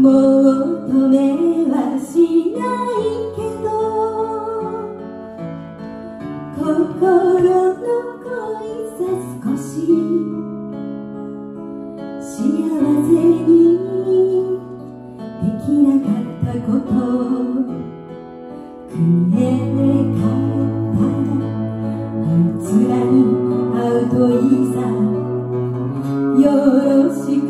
求めはしないけど心の恋さ少し幸せにできなかったことくれ帰った。あいつらに会うといいさ。よろしく。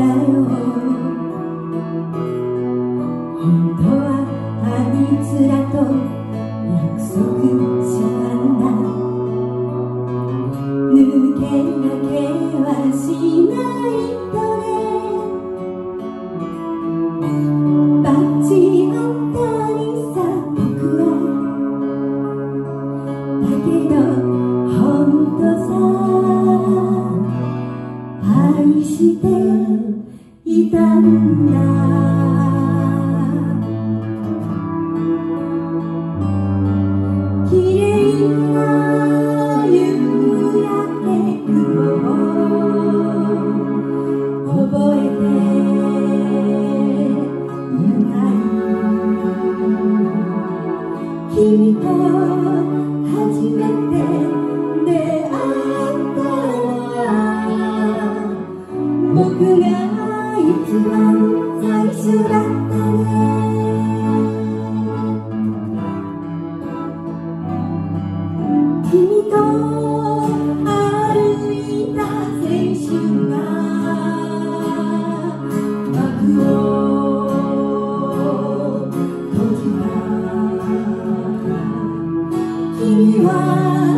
带我。していたんだ。你听。